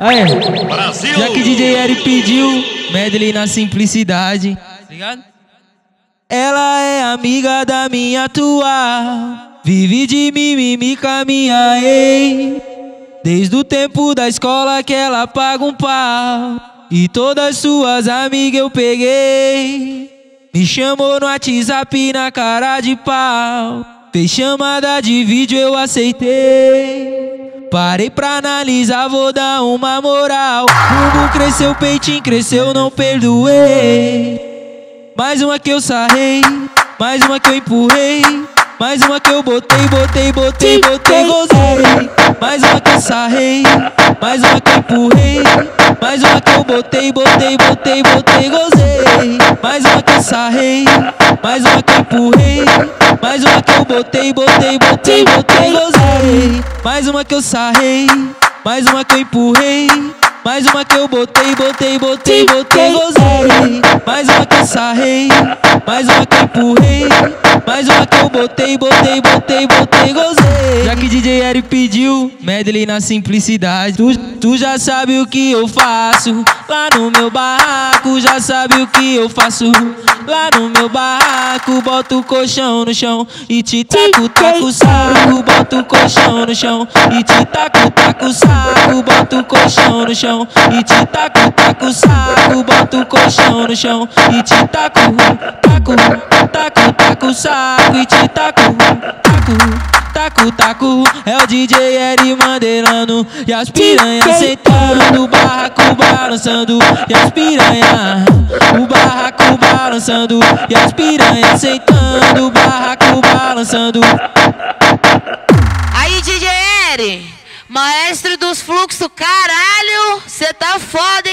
Aí, Brasil! Já que DJ Eri pediu, medley na simplicidade, ligado? Ela é amiga da minha atual, vive de mimimi com a minha ex. Desde o tempo da escola que ela paga um pau, e todas suas amigas eu peguei. Me chamou no WhatsApp na cara de pau, fez chamada de vídeo eu aceitei. Parei pra analisar, vou dar uma moral. Mundo cresceu, peitinho cresceu, não perdoei. Mais uma que eu sarrei, mais uma que eu empurrei. Mais uma que eu botei, botei, botei, botei, gozei. Mais uma que eu sarrei, mais uma que eu empurrei. Mais uma que eu botei, botei, botei, botei, gozei. Mais uma que eu sarrei, mais uma que eu empurrei. Mais uma que eu botei, botei, botei, botei, gozei. Mais uma que eu sarrei, mais uma que eu empurrei. Mais uma que eu botei, botei, botei, botei, gozei. Mais uma que eu sarrei, mais uma que eu empurrei. Mais uma que eu botei, botei, botei, botei, gozei. Já que DJ Eric pediu, medley na simplicidade. Tu, tu já sabe o que eu faço lá no meu barraco. Já sabe o que eu faço lá no meu barraco. Boto o colchão no chão e te taco, taco saco. Boto o colchão no chão e te taco, taco o saco. Boto o colchão no chão e te taco, taco o saco, bota o colchão no chão e te taco, taco, taco, taco o saco e te taco, taco. Taco, taco, é o DJ Eri mandeirando E as piranhas sentando, o barraco balançando E as piranhas, o barraco balançando E as piranhas sentando, o barraco balançando Maestro dos fluxos, caralho, cê tá foda.